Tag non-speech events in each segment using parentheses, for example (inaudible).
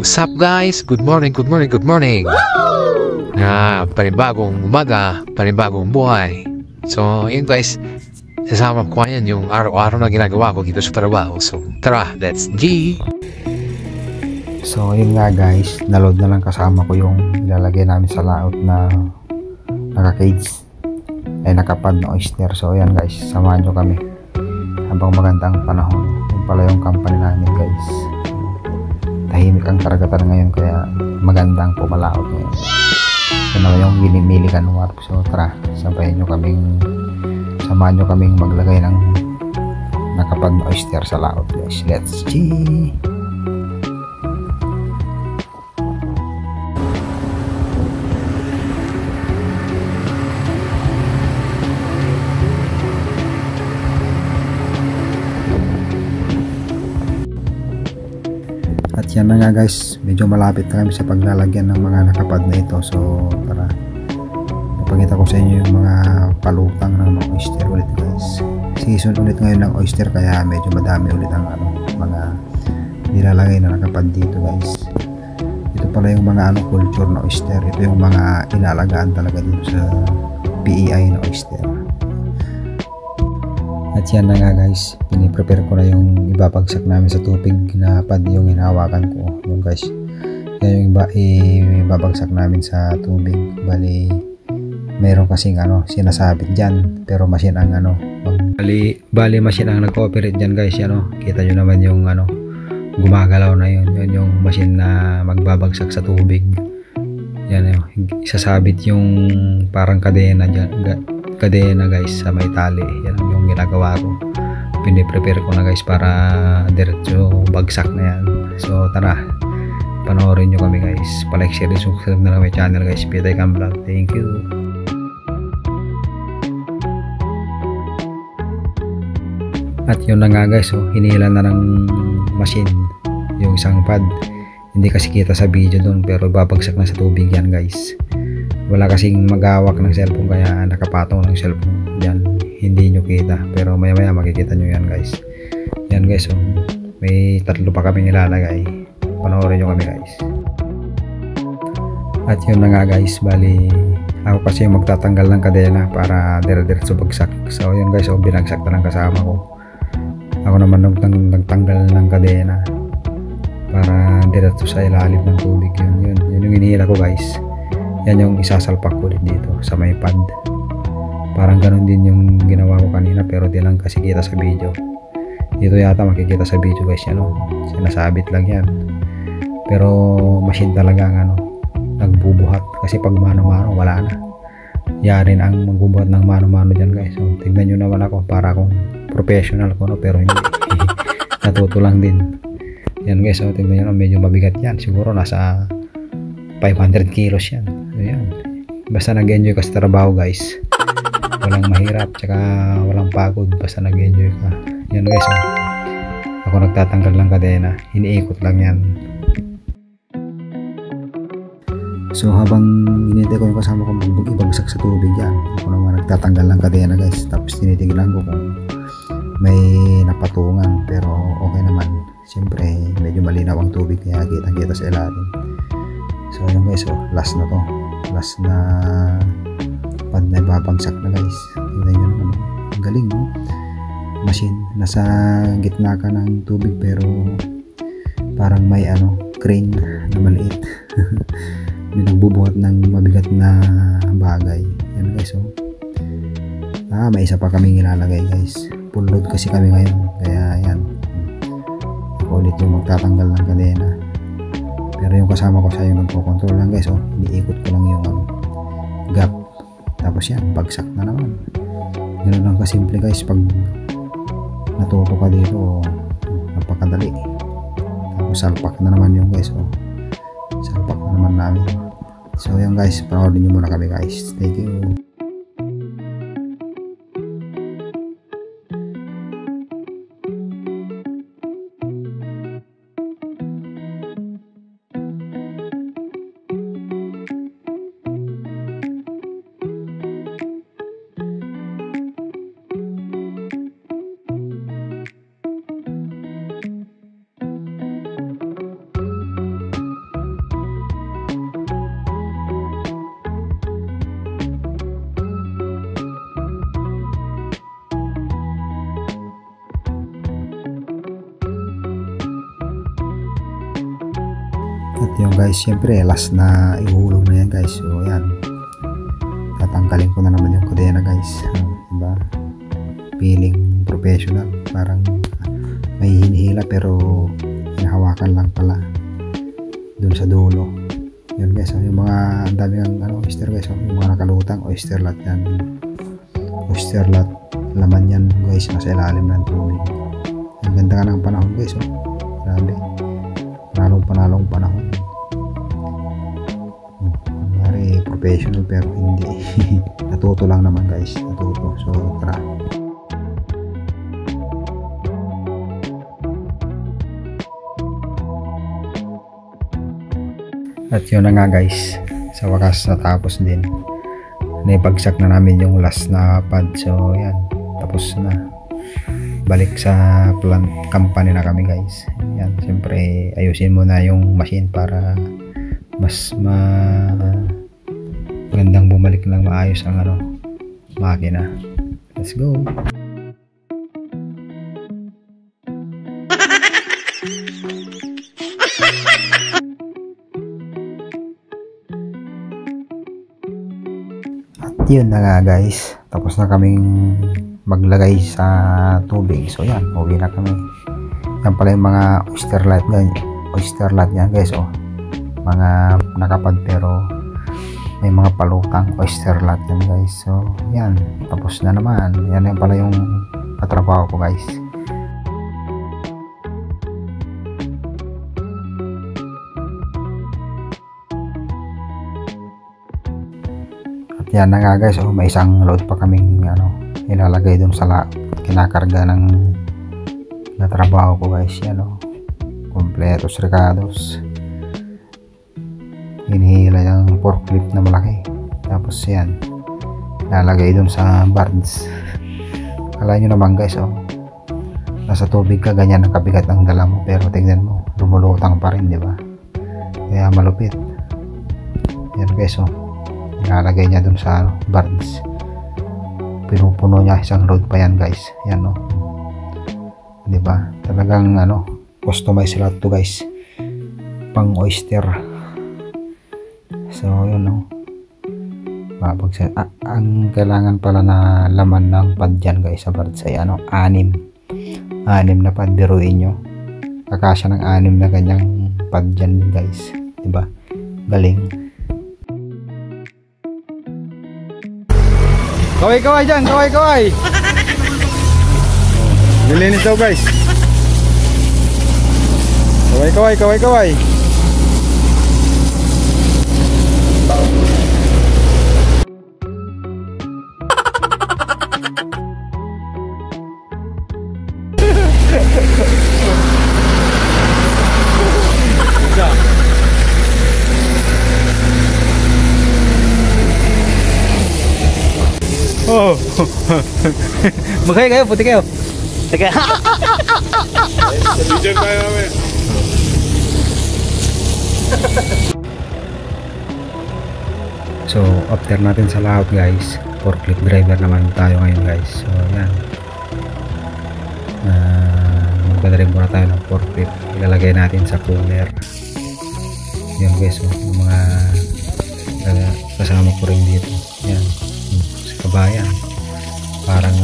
What's up guys? Good morning, good morning, good morning. Ah, panibagong umaga, panibagong buhay. So, yun guys, kasama ko yan yung araw-araw na ginagawa ko dito sa trabaho. So, tara, let's G! So yun nga guys, naload na lang kasama ko yung ilalagay namin sa layout na naka-cage ay nakapad na oyster. So ayan guys, samahan nyo kami habang magandang panahon. Yun pala yung company namin guys. Tahimik ang karagatan ngayon kaya magandang pumalaot ngayon. Yan naman yung ginimili ka ng warp. So tara, sabayin nyo kaming samahan nyo kaming maglagay ng nakapad na oyster sa layout guys. Let's see! Yan na nga guys, medyo malapit na kami sa paglalagyan ng mga nakapad na ito. So tara, napakita ko sa inyo yung mga palutang ng mga oyster ulit guys. Season ulit ngayon ng oyster kaya medyo madami ulit ang ano, mga nilalagay na nakapad dito guys. Ito pala yung mga ano culture na oyster. Ito yung mga inaalagaan talaga dito sa PEI na oyster. At yan na nga guys, piniprepare ko na yung ibabagsak namin sa tubig na pad yung hinahawakan ko. Yung guys, yan yung iba, ibabagsak namin sa tubig. Bali, meron kasing ano, sinasabit dyan. Pero machine ang ano, bali, bali machine ang nag-operate dyan guys. Yan, oh. Kita nyo naman yung ano, gumagalaw na yun. Yun yung machine na magbabagsak sa tubig. Yan yun, isasabit yung parang kadena dyan, kadena guys sa may tali yan yung ginagawa ko. Piniprepare ko na guys para diretso bagsak na yan. So tara. Panoorin nyo kami guys. Palike share and subscribe na lang my channel guys. Pitay Cam Vlog thank you. At yun na nga guys oh, hinila na ng machine yung isang pad. Hindi kasi kita sa video doon pero babagsak na sa tubig yan guys. Wala kasing magawak ng cellphone kaya nakapatong ng cellphone dyan hindi nyo kita. Pero maya maya makikita nyo yan guys. Yan guys oh, may tatlo pa kami nilalagay. Panoorin nyo kami guys. At yun na nga guys bali ako kasi yung magtatanggal ng kadena para dire-diretso bagsak. So yun guys oh, binagsak na ng kasama ko. Ako naman nagtang nagtanggal ng kadena para diretso sa ilalim ng tubig. Yun yun, yun yung inihila ko guys. Yan yung isasalpak ko dito sa may pad parang ganun din yung ginawa ko kanina pero di lang kasi kita sa video. Dito yata makikita sa video guys yan o sinasabit lang yan. Pero machine talaga ang ano nagbubuhat. Kasi pag mano-mano wala na. Yarin ang magbubuhat ng mano-mano dyan guys. So tignan nyo naman ako para akong professional ko no? Pero hindi. (laughs) Natuto lang din. Yan guys so tignan nyo medyo mabigat yan. Siguro nasa 500 kilos yan. Ayan. Basta nag-enjoy ka sa trabaho guys. Walang mahirap tsaka walang pagod basta nag-enjoy ka. Yan guys. Oh. Ako nagtatanggal ng kadena. Iniikot lang yan. So habang hinintay ko yung kasama ko magbag ibagsak sa tubig yan. Ako naman nagtatanggal ng kadena guys. Tapos tinitignan ko kung may napatungan. Pero okay naman. Siyempre medyo malinaw ang tubig kaya kitang kita sa ilalim. So yun guys. Oh, last na to last na pad na babagsak na guys. Tingnan nyo naman ang galing no machine. Nasa gitna ka ng tubig pero parang may ano crane na maliit. (laughs) May nagbubuhat ng mabigat na bagay. Yan guys oh. Ah may isa pa kaming ilalagay guys. Full load kasi kami ngayon. Kaya yan. Ako ulit yung magtatanggal ng kadena. Pero yung kasama ko sa yung nagpo-control lang guys oh. Iniikot ko lang yung ano, gap tapos yan bagsak na naman. Ganoon lang kasimple guys. Pag natuto ka dito oh, napakadali. Tapos salpak na naman yung guys oh. Salpak na naman namin. So yan guys. Panoorin nyo muna kami guys. Thank you At yung guys, syempre last na ihulog na yan guys. So yan. Tatanggalin ko na naman yung kadena guys. Diba? Feeling professional. Parang may hinihila pero hinahawakan lang pala. Doon sa dulo. Yun guys, oh, yung mga ang dami ng ano, oyster guys. Oh, yung mga nakalutang oyster lot yan. Oyster lot. Laman yan guys. Nasa ilalim ng tubig. Ang ganda ka ng panahon guys. Oh. Grabe. Panalong panalong panahon. Mari professional pero hindi. (laughs) Natuto lang naman guys. Natuto. So tara. At yun na nga guys. Sa wakas natapos din. Naipagsak na namin yung last na pad. So yan. Tapos na balik sa plant company na kami guys. Yan siyempre ayusin mo na yung machine para mas ma magandang bumalik lang maayos ang ano makina. Let's go! (laughs) At yun na nga guys. Tapos na kaming maglagay sa tubig. So yan uwi na kami. Yan pala yung mga oyster light guys. Oyster light yan guys oh. Mga nakapad pero may mga palutang oyster light yan guys. So yan tapos na naman. Yan yung pala yung patrabaho ko guys. At yan na nga guys oh. May isang load pa kaming ano ilalagay dun sa la kinakarga ng natrabaho ko guys yan o kompletos recados hinihila yung forklift na malaki. Tapos yan. Ilalagay dun sa bards kala nyo naman guys oh. Nasa tubig ka ganyan ang kabigat ng dala mo. Pero tingnan mo lumulutang pa rin di ba? Kaya malupit. Yan guys oh. Ilalagay niya dun sa ano, bards pinupuno niya isang load pa yan guys. Yan no 'di ba? Talagang ano customize lahat to guys. Pang oyster. So yun no mapagsa ah, ang kailangan pala na laman ng pad dyan guys sa birds ay ano anim. Anim na pad biruin nyo. Kakasya ng anim na ganyang pad dyan guys. 'di ba? Galing Kaway kaway dyan, kaway kaway. (laughs) Nilinis daw guys. Kaway kaway, (laughs) Magkaya kayo, puti kayo. Teka. Video tayo namin. So, after natin sa lahat guys, forklift driver naman tayo ngayon guys. So, yan. Uh, magdadrive muna tayo ng forklift. Ilalagay natin sa cooler. Yan guys, oh, yung mga uh, kasama ko rin dito. Yan. Hmm, sa kabayan.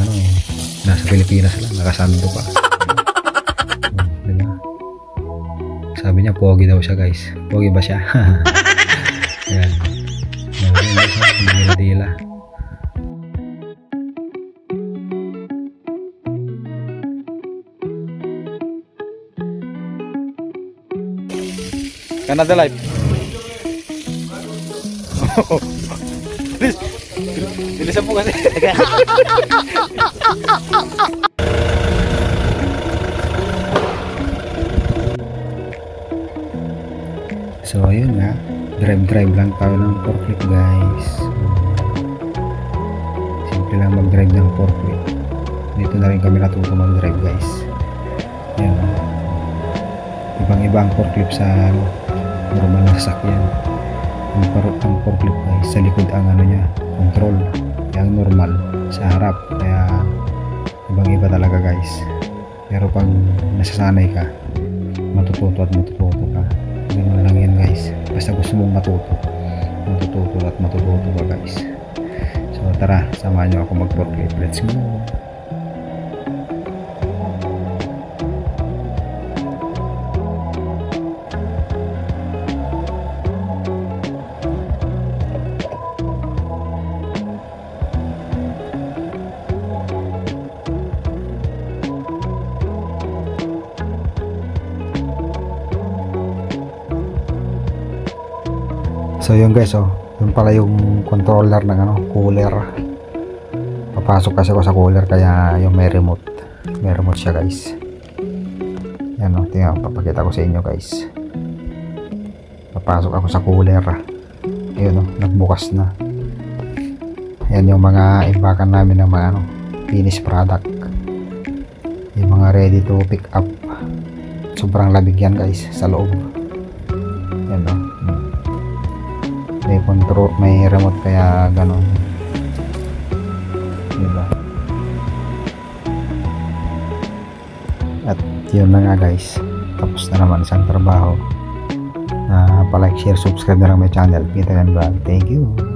Ano eh, nasa Pilipinas lang, nakasando pa. Hmm? Sabi niya, pogi daw siya guys. Pogi ba siya? Yan. Dila-dila. Canada Life. Bilis. Bilisan mo kasi. (laughs) So ayun nga, drive-drive lang tayo ng forklift guys. Simple lang mag-drive ng forklift. Dito na rin kami natuto mag-drive guys. Yan. Ibang-ibang forklift sa ano, normal na sasakyan. Ang, ang forklift guys, sa likod ang ano niya, control. Kaya normal, sa harap. Kaya ibang-iba talaga guys. Pero pag nasasanay ka, matututo at matututo ka. Ganun lang yan guys basta gusto mong matuto matututo at matututo ka guys so tara samahan nyo ako mag forklift let's go So yun guys oh, yun pala yung controller ng ano, cooler. Papasok kasi ako sa cooler kaya yung may remote. May remote siya guys. Yan oh, tingnan, papakita ko sa inyo guys. Papasok ako sa cooler. Ayun oh, nagbukas na. Yan yung mga imbakan namin ng mga ano, finished product. Yung mga ready to pick up. Sobrang labig yan guys sa loob. Yan oh. May control may remote kaya ganon diba? At yun na nga guys. Tapos na naman isang trabaho. Uh, palike share subscribe na lang my channel. Peter and thank you